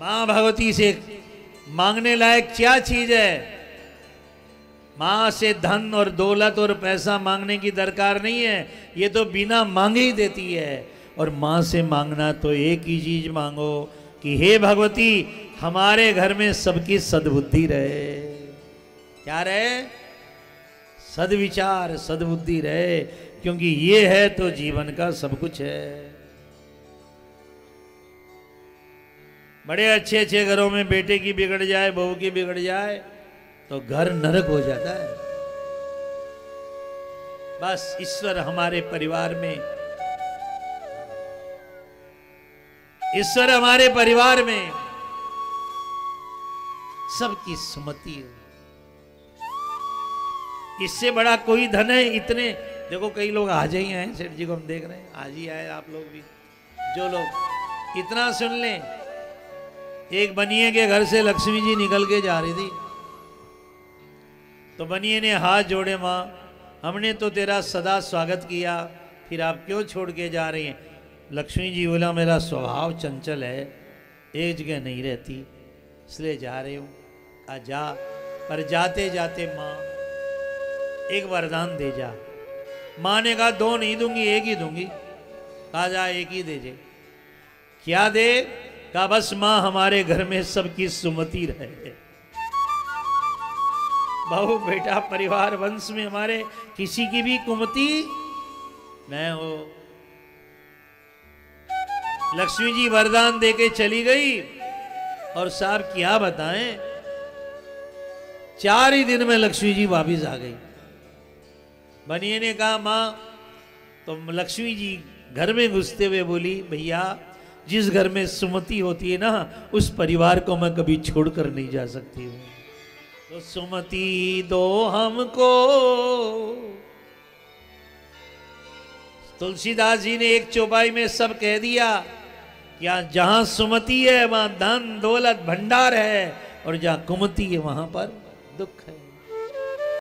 माँ भगवती से मांगने लायक क्या चीज़ है? माँ से धन और दौलत और पैसा मांगने की दरकार नहीं है। ये तो बिना मांगे ही देती है। और माँ से मांगना तो एक ही चीज़ मांगो कि, हे भगवती, हमारे घर में सबकी सद्बुद्धि रहे। क्या रहे? सदविचार, सद्बुद्धि रहे। क्योंकि ये है तो जीवन का सब कुछ है। बड़े अच्छे अच्छे घरों में बेटे की बिगड़ जाए, बहू की बिगड़ जाए तो घर नरक हो जाता है। बस ईश्वर हमारे परिवार में, ईश्वर हमारे परिवार में सबकी सुमति हो। इससे बड़ा कोई धन है इतने। देखो, कई लोग आज ही आए सेठ जी को हम देख रहे हैं। आज ही आए आप लोग भी। जो लोग, इतना सुन लें। एक बनिए के घर से लक्ष्मी जी निकल के जा रही थी। तो बनिए ने हाथ जोड़े, माँ, हमने तो तेरा सदा स्वागत किया, फिर आप क्यों छोड़ के जा रही हैं? लक्ष्मी जी बोला, मेरा स्वभाव चंचल है एक जगह नहीं रहती, इसलिए जा रही हूँ। आ जा, पर जाते जाते, माँ, एक वरदान दे जा। माँ ने कहा, दो नहीं दूँगी, एक ही दूँगी। कहा जा, एक ही दे जे क्या दे? कहा, बस माँ, हमारे घर में सबकी सुमति रहे। बहु, बेटा, परिवार, वंश में हमारे किसी की भी कुमति मैं हो। लक्ष्मी जी वरदान देके चली गई और साहब, क्या बताएँ? चार ही दिन में लक्ष्मी जी वापिस आ गई। बनिए ने कहा, माँ तो लक्ष्मी जी घर में घुसते हुए बोली, भैया जिस घर में सुमति होती है ना, उस परिवार को मैं कभी छोड़कर नहीं जा सकती हूँ। तो सुमति दो हमको। तुलसीदास जी ने एक चौपाई में सब कह दिया या जहाँ सुमति है, वहाँ धन दौलत भंडार है और जहाँ कुमति है, वहाँ पर दुख है।